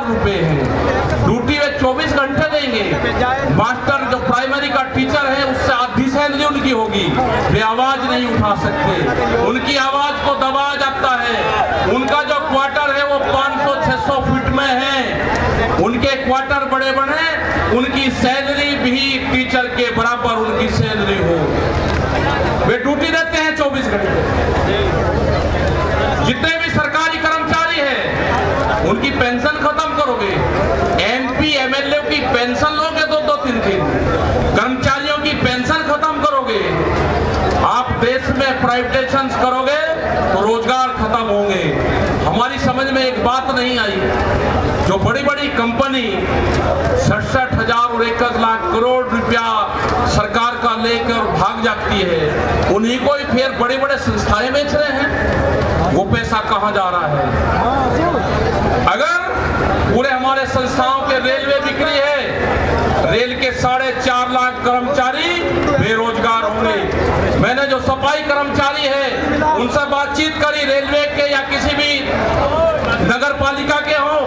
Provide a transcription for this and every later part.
हज़ार रुपए है। ड्यूटी में 24 घंटे देंगे। मास्टर जो प्राइमरी का टीचर है, उससे आधी सैलरी उनकी होगी। वे आवाज़ नहीं उठा सकते। उनकी आवाज़ को दबाया जाता है। उनका जो क्वार्टर है, वो 500-600 फीट में है। उनके क्वार्टर बड़े बड़े उनकी सैलरी भी टीचर के बराबर उनकी सैलरी हो। वे ड्यूटी देते हैं 24 घंटे। जितने भी सरकारी कर्मचारी हैं उनकी पेंशन खत्म करोगे एमपी एमएलए की पेंशन लोगे दो दो तीन तीन कर्मचारियों की पेंशन खत्म करोगे आप प्राइवेटेशन करोगे तो रोज़गार खत्म होंगे। हमारी समझ में एक बात नहीं आई। जो बड़ी बड़ी कंपनी सड़सठ हज़ार और एक लाख करोड़ रुपया सरकार का लेकर भाग जाती है, उन्हीं को ही फिर बड़े बड़े संस्थाएँ बेच रहे हैं। वो पैसा कहाँ जा रहा है? अगर पूरे हमारे संस्थाओं के रेलवे बिक्री है, रेल के साढ़े चार लाख कर्मचारी बेरोजगार होंगे। मैंने जो सफ़ाई कर्मचारी है, उनसे बातचीत करी रेलवे के या किसी भी नगर पालिका के हो।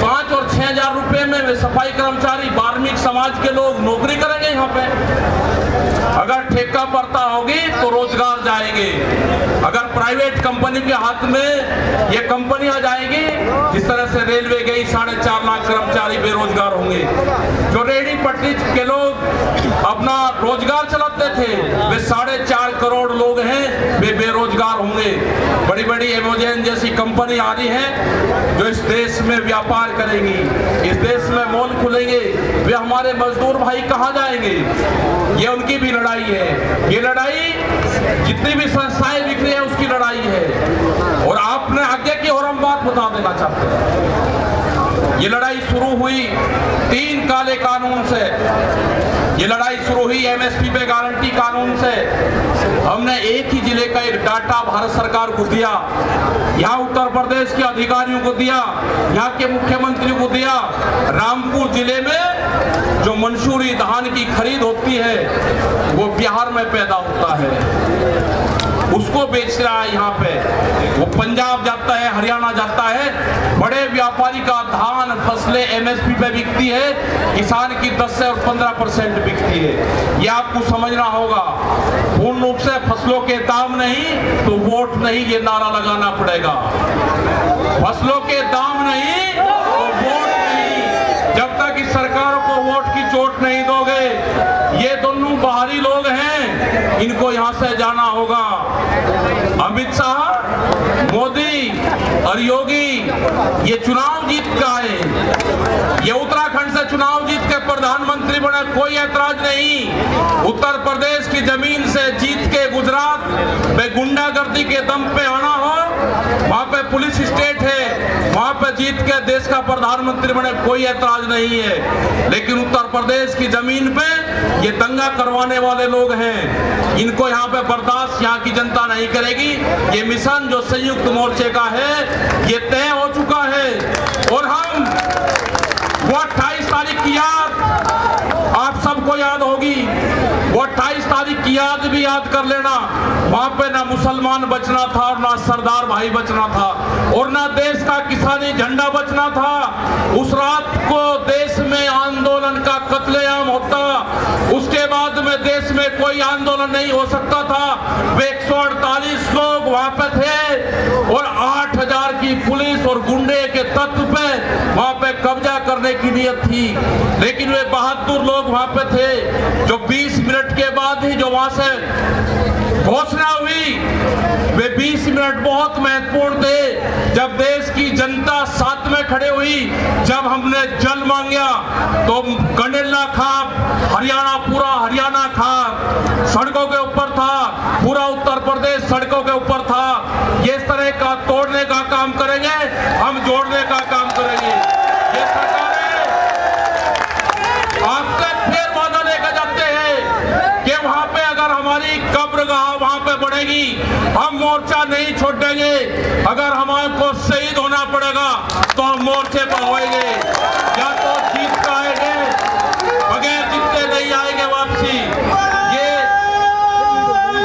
पाँच और छह हज़ार रुपए में वे सफ़ाई कर्मचारी, बार्मिक समाज के लोग नौकरी करेंगे यहाँ पे। अगर ठेका पड़ता होगी तो रोज़गार जाएँगे। अगर प्राइवेट कंपनी के हाथ में ये कंपनी आ जाएगी, जिस तरह से रेलवे गई साढ़े चार लाख कर्मचारी बेरोजगार होंगे। जो रेहड़ी पटरी के लोग अपना रोज़गार चलाते थे। वे साढ़े चार करोड़ लोग हैं, वे बेरोजगार होंगे। बड़ी बड़ी एमोजन जैसी कंपनी आ रही है, जो इस देश में व्यापार करेंगी। इस देश में मॉल खुलेंगे, वे हमारे मजदूर भाई कहाँ जाएँगे? ये उनकी भी लड़ाई है। ये लड़ाई जितनी भी संस्थाएँ बिक रही है, उसकी लड़ाई है। और आपने आगे की और हम बात बता देना चाहते हैं। ये लड़ाई शुरू हुई काले कानून से। ये लड़ाई शुरू हुई एमएसपी पे गारंटी कानून से। हमने एक ही ज़िले का एक डाटा भारत सरकार को दिया। यहाँ उत्तर प्रदेश के अधिकारियों को दिया, यहाँ के मुख्यमंत्री को दिया। रामपुर ज़िले में जो मंसूरी धान की खरीद होती है, वो बिहार में पैदा होता है। उसको बेच रहा है यहाँ पे। वो पंजाब जाता है, हरियाणा जाता है। बड़े व्यापारी का धान, फ़सलें एमएसपी पे बिकती है। किसान की 10 से और 15 परसेंट बिकती है। ये आपको समझना होगा। पूर्ण रूप से फ़सलों के दाम नहीं तो वोट नहीं, ये नारा लगाना पड़ेगा। फ़सलों के दाम नहीं तो वोट नहीं जब तक इस सरकार को वोट की चोट नहीं दोगे ये दोनों बाहरी लोग हैं इनको यहाँ से जाना होगा। अमित शाह, मोदी और योगी, ये चुनाव जीत का है ये उत्तराखंड से चुनाव जीत के प्रधानमंत्री बने, कोई ऐतराज नहीं। उत्तर प्रदेश की ज़मीन से जीत के गुजरात में गुंडागर्दी के दम पे आना हो, वहाँ पे पुलिस स्टेट है, वहाँ पे जीत के देश का प्रधानमंत्री बने कोई ऐतराज नहीं है। लेकिन उत्तर प्रदेश की ज़मीन पे ये दंगा करवाने वाले लोग हैं। इनको यहाँ पे बर्दाश्त यहाँ की जनता नहीं करेगी। ये मिशन जो संयुक्त मोर्चे का है, ये तय हो चुका है। और हम, वो अट्ठाईस तारीख की याद आप सबको याद होगी। वो अट्ठाईस तारीख की याद भी याद कर लेना। वहाँ पे ना मुसलमान बचना था और ना सरदार भाई बचना था और ना देश का किसानी झंडा बचना था। उस रात को देश में आंदोलन का कत्लेआम होता। उसके बाद में देश में कोई आंदोलन नहीं हो सकता था। वे एक सौ अड़तालीस लोग वहाँ पे थे और आठ हज़ार की पुलिस और गुंडे के तत्व पे वहाँ पे कब्जा करने की नीयत थी। लेकिन वे बहादुर लोग वहाँ पे थे, जो 20 मिनट के बाद ही जो वहाँ से घोषणा हुई। वे 20 मिनट बहुत महत्वपूर्ण थे। जब देश की जनता साथ में खड़े हुई, जब हमने जल मांगा तो कंडेला खाप हरियाणा, पूरा हरियाणा खाप सड़कों के ऊपर था, पूरा उत्तर प्रदेश सड़कों के ऊपर था। इस तरह का तोड़ने का काम करेंगे, हम जोड़ने का काम करेंगे ये सरकारें आपसे फिर वादा लेकर जाते हैं कि वहाँ पे अगर हमारी कब्रगाह वहाँ पे बढ़ेगी हम मोर्चा नहीं छोड़ेंगे। अगर हमारे को शहीद होना पड़ेगा तो हम मोर्चे पर होएँगे या तो जीत का आएँगे बगैर जीतते नहीं आएँगे वापसी ये ये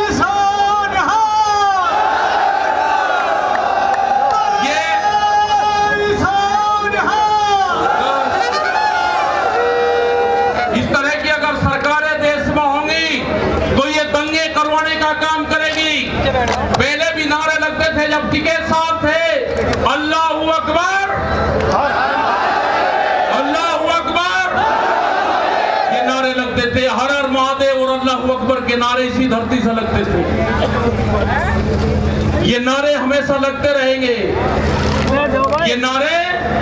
नारे इसी धरती से लगते थे। ये नारे हमेशा लगते रहेंगे। ये नारे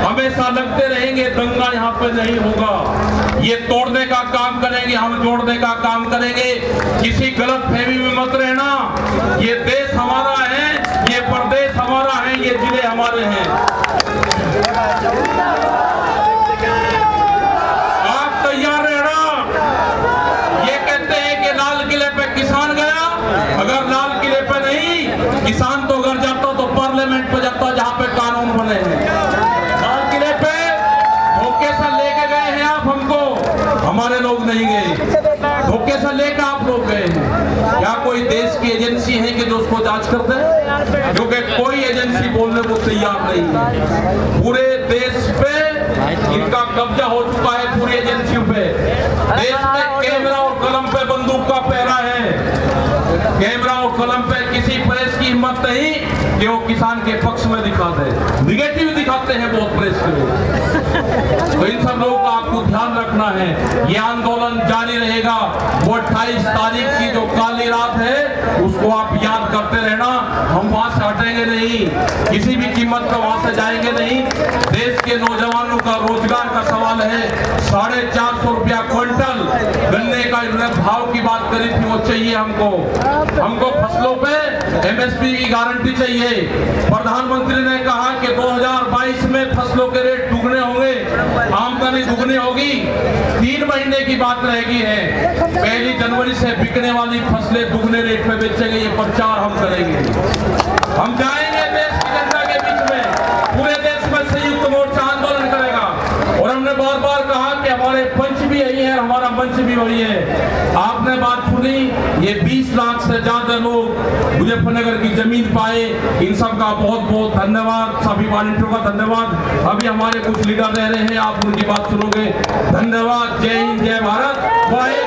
हमेशा लगते रहेंगे, दंगा यहाँ पे नहीं होगा। ये तोड़ने का काम करेंगे, हम जोड़ने का काम करेंगे। किसी गलत फहमी में मत रहना। ये देश हमारा है, ये प्रदेश हमारा है, ये ज़िले हमारे हैं आप तैयार रहना ये कहते हैं कि लाल किले पे किसान गया अगर लाल किले पे नहीं किसान तो घर जाता तो पार्लियामेंट पे जाता जहाँ पे कानून बने हैं लाल किले पे लेके गए हैं आप हमको। हमारे लोग नहीं गए। धोखे से लेकर आप लोग गए हैं। क्या कोई देश की एजेंसी है कि जो उसको जाँच करते हैं? क्योंकि कोई एजेंसी बोलने को तैयार नहीं है। पूरे देश पे इनका कब्जा हो चुका है पूरी एजेंसियों पे। देश में कैमरा और कलम पे बंदूक का पहरा है। कैमरा और कलम पे किसी प्रेस की हिम्मत नहीं। कि वो किसान के पक्ष में दिखा दे निगेटिव दिखाते हैं बहुत प्रेस के। तो इन सब लोगों का आपको ध्यान रखना है। ये आंदोलन जारी रहेगा। वो 28 तारीख की जो काली रात है, उसको आप याद करते रहना। हम वहाँ से हटेंगे नहीं। किसी भी कीमत पर वहाँ से जाएँगे नहीं। देश के नौजवानों का रोज़गार का सवाल है। साढ़े चार सौ रुपया क्विंटल गन्ने का भाव की बात करी थी, वो चाहिए हमको। हमको फ़सलों पे एमएसपी की गारंटी चाहिए। प्रधानमंत्री ने कहा कि 2022 में फ़सलों के रेट दुगने होंगे, आमदनी दुगनी होगी। तीन महीने की बात रहेगी है। पहली जनवरी से बिकने वाली फ़सलें दुगने रेट में बेचेंगे, ये प्रचार हम करेंगे। हम जाएँगे देश की जनता के बीच में पूरे देश में संयुक्त मोर्चा आंदोलन करेगा और हमने बार बार कहा कि हमारे पंच भी यही है, हमारा मंच भी वही है। आपने बात सुनी, ये 20 लाख से ज़्यादा लोग मुजफ्फरनगर की ज़मीन पाए। इन सब का बहुत बहुत धन्यवाद, सभी वॉलंटियरों का धन्यवाद। अभी हमारे कुछ लीडर रह रहे हैं, आप उनकी बात सुनोगे। धन्यवाद, जय हिंद, जय भारत। जी